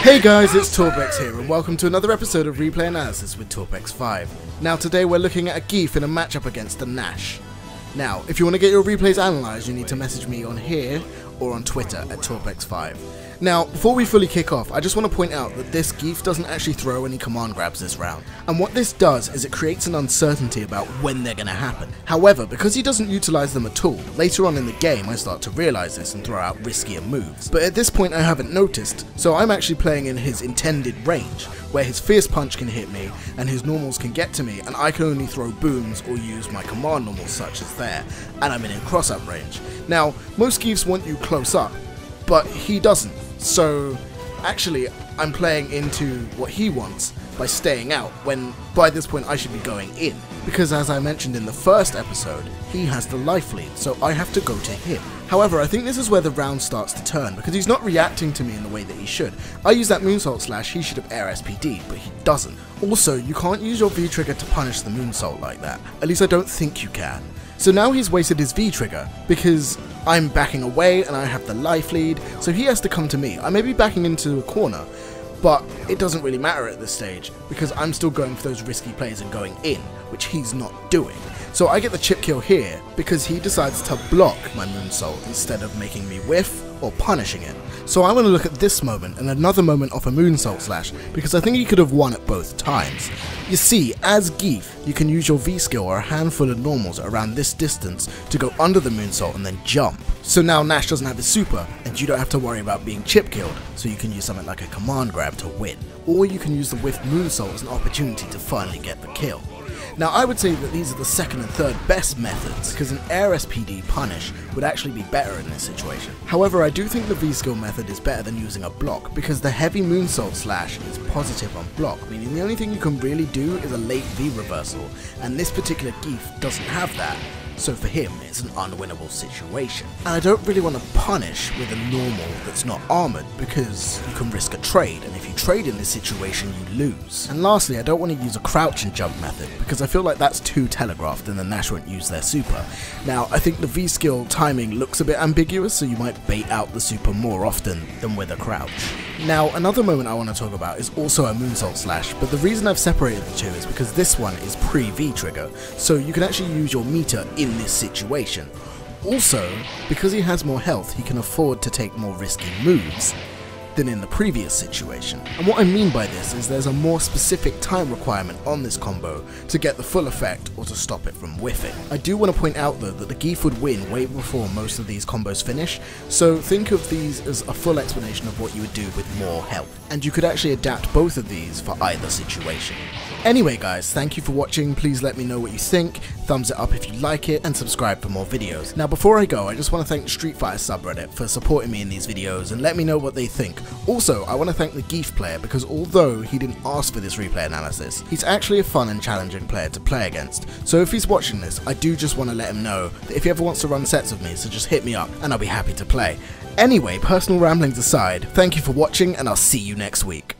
Hey guys, it's Torpex here, and welcome to another episode of Replay Analysis with Torpex 5. Now, today we're looking at a Geef in a matchup against a Nash. Now, if you want to get your replays analysed, you need to message me on here or on Twitter at Torpex5. Now, before we fully kick off, I just want to point out that this Geef doesn't actually throw any command grabs this round, and what this does is it creates an uncertainty about when they're going to happen. However, because he doesn't utilise them at all, later on in the game I start to realise this and throw out riskier moves. But at this point I haven't noticed, so I'm actually playing in his intended range, where his fierce punch can hit me, and his normals can get to me, and I can only throw booms or use my command normals such as there, and I'm in a cross-up range. Now, most Geefs want you close up, but he doesn't. So actually, I'm playing into what he wants by staying out when by this point I should be going in. Because as I mentioned in the first episode, he has the life lead, so I have to go to him. However, I think this is where the round starts to turn, because he's not reacting to me in the way that he should. I use that moonsault slash, he should have air SPD, but he doesn't. Also, you can't use your V trigger to punish the moonsault like that. At least I don't think you can. So now he's wasted his V trigger, because I'm backing away and I have the life lead, so he has to come to me. I may be backing into a corner, but it doesn't really matter at this stage, because I'm still going for those risky plays and going in, which he's not doing. So I get the chip kill here, because he decides to block my moonsault instead of making me whiff or punishing it. So I want to look at this moment and another moment off a moonsault slash, because I think he could have won at both times. You see, as Geef, you can use your V skill or a handful of normals around this distance to go under the moonsault and then jump. So now Nash doesn't have his super, and you don't have to worry about being chip killed, so you can use something like a command grab to win. Or you can use the whiff moonsault as an opportunity to finally get the kill. Now I would say that these are the second and third best methods, because an air SPD punish would actually be better in this situation. However, I do think the V-skill method is better than using a block, because the heavy moonsault slash is positive on block, meaning the only thing you can really do is a late V reversal, and this particular Geef doesn't have that, so for him it's an unwinnable situation. And I don't really want to punish with a normal that's not armoured because you can risk a trade and if you trade in this situation you lose. And lastly I don't want to use a crouch and jump method because I feel like that's too telegraphed and the Nash won't use their super. Now I think the V skill timing looks a bit ambiguous so you might bait out the super more often than with a crouch. Now another moment I want to talk about is also a moonsault slash but the reason I've separated the two is because this one is pre V trigger so you can actually use your meter in in this situation. Also, because he has more health, he can afford to take more risky moves than in the previous situation. And what I mean by this is there's a more specific time requirement on this combo to get the full effect or to stop it from whiffing. I do want to point out though that the Geef would win way before most of these combos finish, so think of these as a full explanation of what you would do with more health. And you could actually adapt both of these for either situation. Anyway guys, thank you for watching, please let me know what you think, thumbs it up if you like it, and subscribe for more videos. Now before I go, I just want to thank the Street Fighter subreddit for supporting me in these videos and let me know what they think. Also, I want to thank the Geef player because although he didn't ask for this replay analysis, he's actually a fun and challenging player to play against. So if he's watching this, I do just want to let him know that if he ever wants to run sets with me, so just hit me up and I'll be happy to play. Anyway, personal ramblings aside, thank you for watching and I'll see you next week.